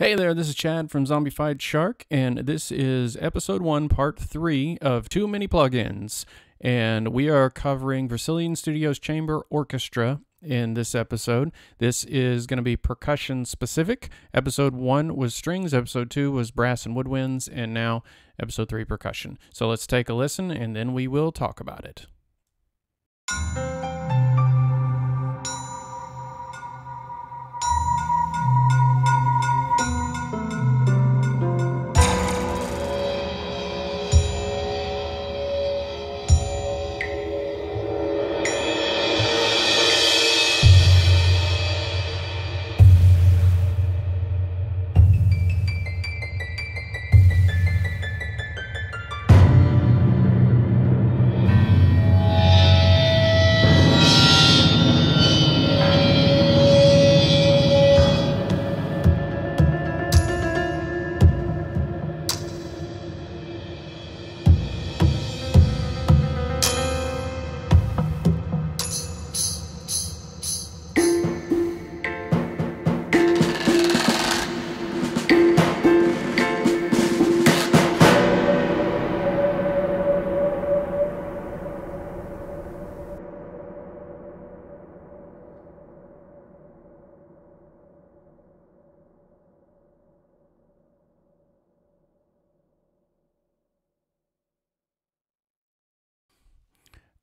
Hey there, this is Chad from Zombie Fights Shark, and this is episode one, part three of Too Many Plugins. And we are covering Versilian Studios Chamber Orchestra in this episode. This is going to be percussion specific. Episode one was strings, episode two was brass and woodwinds, and now episode three percussion. So let's take a listen and then we will talk about it.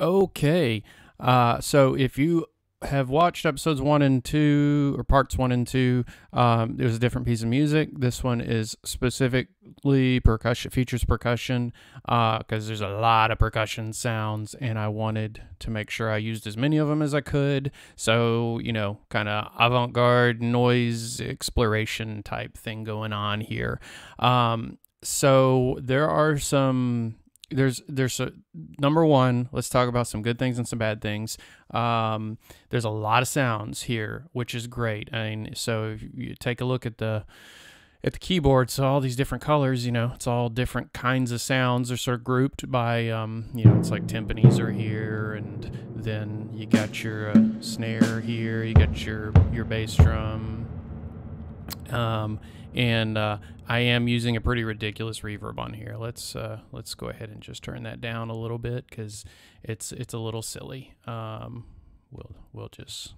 Okay. Uh, so if you have watched episodes one and two, or parts one and two, um, there's a different piece of music. This one is specifically percussion, features percussion, because uh, there's a lot of percussion sounds, and I wanted to make sure I used as many of them as I could. So, you know, kind of avant garde noise exploration type thing going on here. Um, so there are some there's there's a number one let's talk about some good things and some bad things. Um, there's a lot of sounds here which is great. I mean so if you take a look at the at the keyboard so all these different colors you know it's all different kinds of sounds. They're sort of grouped by um, you know it's like timpanis are here and then you got your uh, snare here you got your your bass drum. Um, and uh, I am using a pretty ridiculous reverb on here. Let's uh, let's go ahead and just turn that down a little bit because it's it's a little silly. Um, we'll we'll just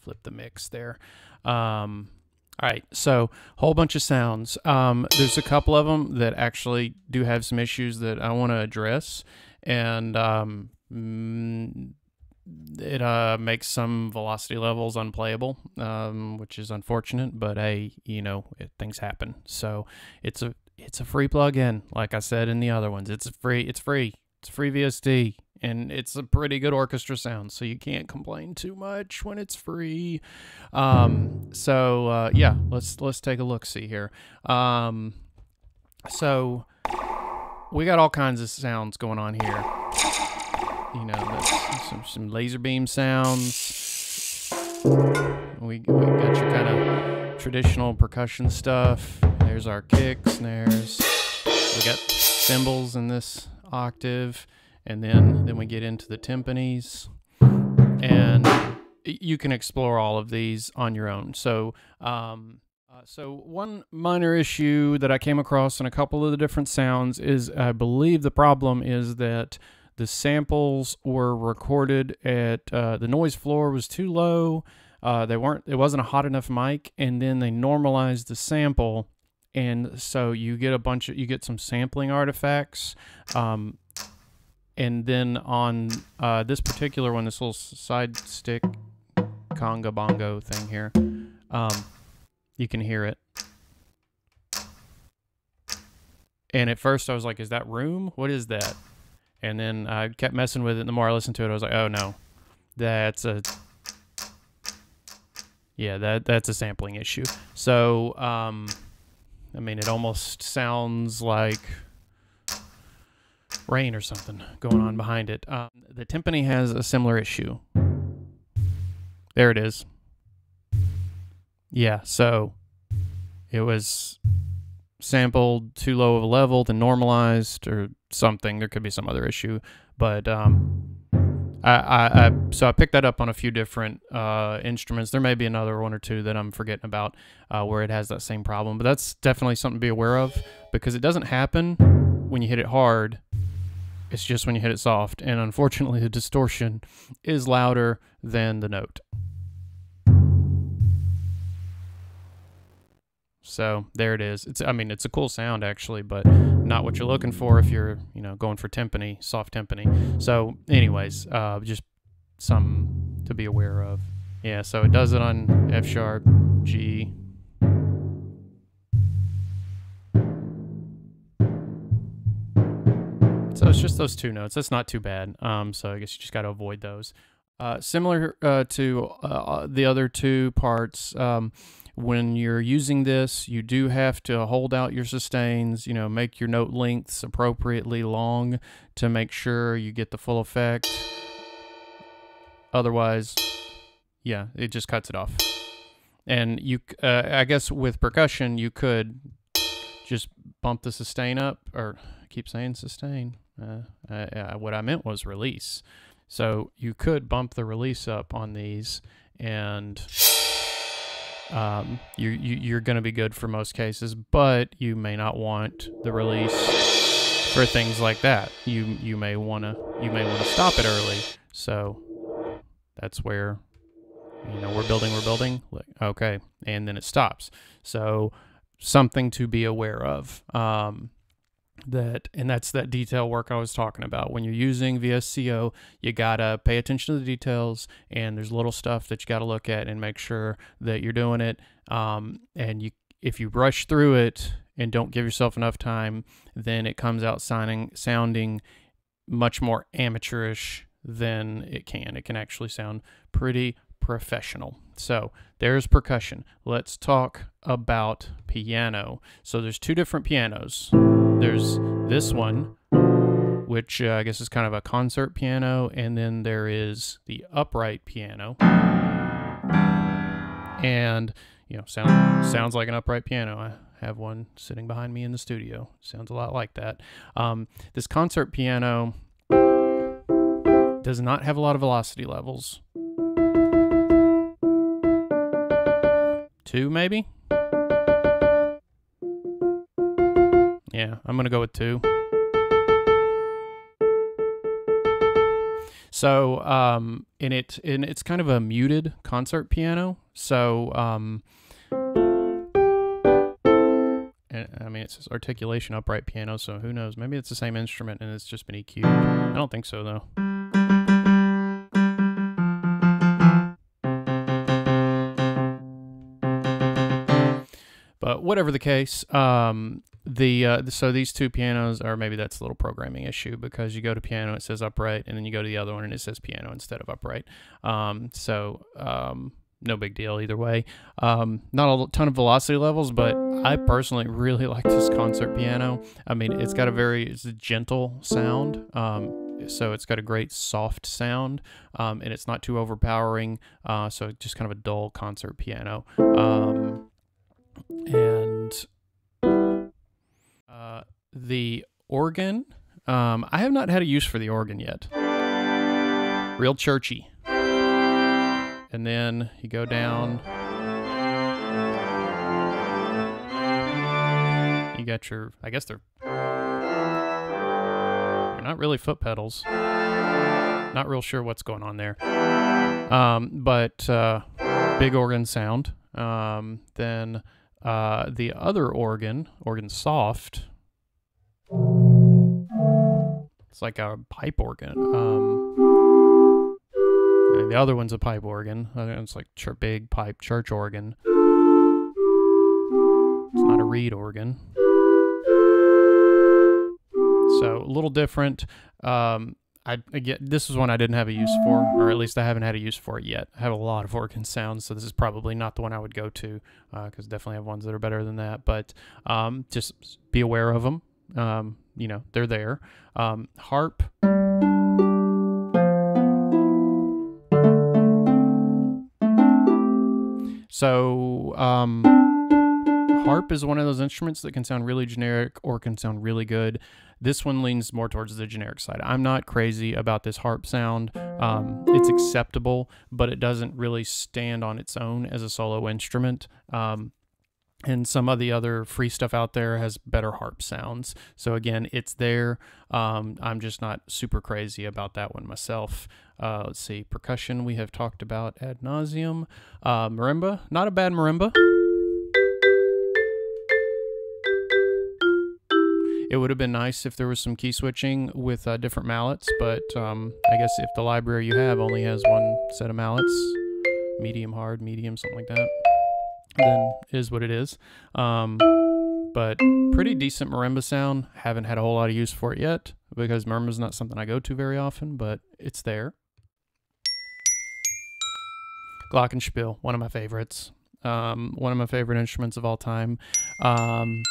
flip the mix there. Um, all right, so whole bunch of sounds. Um, there's a couple of them that actually do have some issues that I want to address, and um, mm, it uh, makes some velocity levels unplayable, um, which is unfortunate. But hey, you know it, things happen. So it's a it's a free plugin, like I said in the other ones. It's free. It's free. It's free VST, and it's a pretty good orchestra sound. So you can't complain too much when it's free. Um, so uh, yeah, let's let's take a look. See here. Um, so we got all kinds of sounds going on here you know, some, some laser beam sounds. We, we got your kind of traditional percussion stuff. There's our kick, snares. We got cymbals in this octave, and then then we get into the timpanis, and you can explore all of these on your own. So. Um, uh, so one minor issue that I came across in a couple of the different sounds is I believe the problem is that the samples were recorded at uh, the noise floor was too low. Uh, they weren't. It wasn't a hot enough mic, and then they normalized the sample, and so you get a bunch of you get some sampling artifacts. Um, and then on uh, this particular one, this little side stick conga bongo thing here, um, you can hear it. And at first I was like, is that room? What is that? And then I kept messing with it. And the more I listened to it, I was like, oh no, that's a yeah, that that's a sampling issue. So, um, I mean, it almost sounds like rain or something going on behind it. Um, the timpani has a similar issue. There it is. Yeah, so it was sampled too low of a level, then normalized or something. There could be some other issue, but um, I, I, I, so I picked that up on a few different uh, instruments. There may be another one or two that I'm forgetting about uh, where it has that same problem, but that's definitely something to be aware of because it doesn't happen when you hit it hard. It's just when you hit it soft, and unfortunately, the distortion is louder than the note. So there it is. It's I mean it's a cool sound actually, but not what you're looking for if you're you know going for timpani, soft timpani. So anyways, uh, just some to be aware of. Yeah, so it does it on F sharp, G. So it's just those two notes. That's not too bad. Um, so I guess you just got to avoid those. Uh, similar uh, to uh, the other two parts. Um, when you're using this, you do have to hold out your sustains, you know, make your note lengths appropriately long to make sure you get the full effect. Otherwise, yeah, it just cuts it off. And you, uh, I guess with percussion, you could just bump the sustain up, or I keep saying sustain. Uh, uh, what I meant was release. So you could bump the release up on these and um, you, you, you're going to be good for most cases, but you may not want the release for things like that. You you may want to you may want to stop it early. So that's where you know we're building, we're building. Okay, and then it stops. So something to be aware of. Um, that and that's that detail work I was talking about. When you're using VSCO, you gotta pay attention to the details, and there's little stuff that you gotta look at and make sure that you're doing it. Um, and you, if you rush through it and don't give yourself enough time, then it comes out sounding sounding much more amateurish than it can. It can actually sound pretty professional. So there's percussion. Let's talk about piano. So there's two different pianos. There's this one, which uh, I guess is kind of a concert piano, and then there is the upright piano. And you know, sound sounds like an upright piano. I have one sitting behind me in the studio. Sounds a lot like that. Um, this concert piano does not have a lot of velocity levels. Two, maybe? Yeah, I'm going to go with two. So, um, and it and it's kind of a muted concert piano. So, um, and, I mean, it says articulation upright piano. So who knows? Maybe it's the same instrument and it's just been EQ'd. I don't think so though. But whatever the case, um, the uh, so these two pianos, or maybe that's a little programming issue because you go to piano, it says upright, and then you go to the other one and it says piano instead of upright. Um, so um, no big deal either way. Um, not a ton of velocity levels, but I personally really like this concert piano. I mean, it's got a very it's a gentle sound. Um, so it's got a great soft sound, um, and it's not too overpowering. Uh, so just kind of a dull concert piano. Um, and uh, the organ, um, I have not had a use for the organ yet. Real churchy. And then you go down. You got your, I guess they're, they're not really foot pedals. Not real sure what's going on there. Um, but uh, big organ sound. Um, then uh, the other organ, organ soft, it's like a pipe organ. Um, the other one's a pipe organ. It's like ch- big pipe church organ. It's not a reed organ. So a little different. Um, I again, this is one I didn't have a use for, or at least I haven't had a use for it yet. I have a lot of organ sounds, so this is probably not the one I would go to, because uh, definitely have ones that are better than that. But um, just be aware of them. Um, you know, they're there. Um, harp. So, um, harp is one of those instruments that can sound really generic or can sound really good. This one leans more towards the generic side. I'm not crazy about this harp sound. Um, it's acceptable, but it doesn't really stand on its own as a solo instrument. Um, and some of the other free stuff out there has better harp sounds. So again, it's there. Um, I'm just not super crazy about that one myself. Uh, let's see, percussion we have talked about ad nauseum. Uh, marimba, not a bad marimba. It would have been nice if there was some key switching with uh, different mallets, but um, I guess if the library you have only has one set of mallets, medium, hard, medium, something like that then is what it is. Um, but pretty decent marimba sound. Haven't had a whole lot of use for it yet because marimba's not something I go to very often, but it's there. Glockenspiel, one of my favorites. Um, one of my favorite instruments of all time. Um,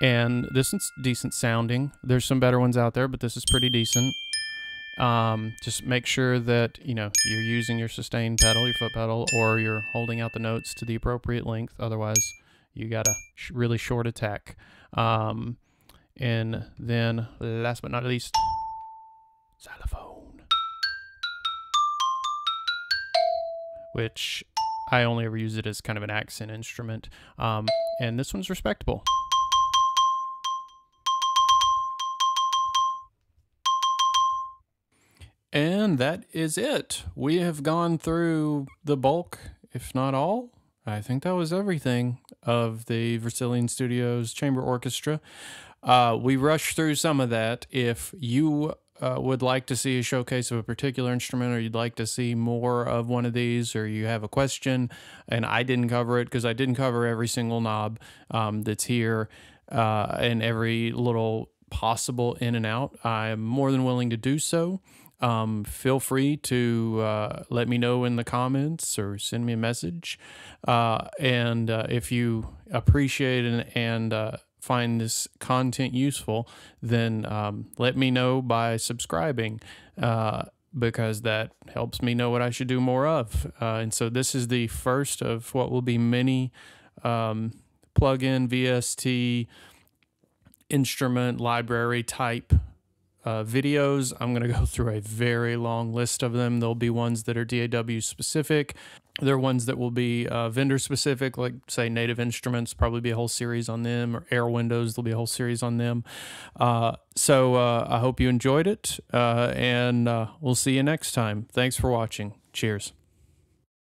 and this is decent sounding. There's some better ones out there, but this is pretty decent. Um, just make sure that you know you're using your sustain pedal, your foot pedal, or you're holding out the notes to the appropriate length. Otherwise, you got a sh really short attack. Um, and then, last but not least, xylophone, which I only ever use it as kind of an accent instrument. Um, and this one's respectable. And that is it. We have gone through the bulk, if not all. I think that was everything of the Versilian Studios Chamber Orchestra. Uh, we rushed through some of that. If you uh, would like to see a showcase of a particular instrument or you'd like to see more of one of these or you have a question and I didn't cover it because I didn't cover every single knob um, that's here uh, and every little possible in and out, I'm more than willing to do so um, feel free to uh, let me know in the comments or send me a message. Uh, and uh, if you appreciate and, and uh, find this content useful, then um, let me know by subscribing uh, because that helps me know what I should do more of. Uh, and so this is the first of what will be many um, plug-in VST instrument library type uh, videos. I'm going to go through a very long list of them. There'll be ones that are DAW specific. There are ones that will be uh, vendor specific, like say Native Instruments, probably be a whole series on them, or Air Windows, there'll be a whole series on them. Uh, so uh, I hope you enjoyed it, uh, and uh, we'll see you next time. Thanks for watching. Cheers.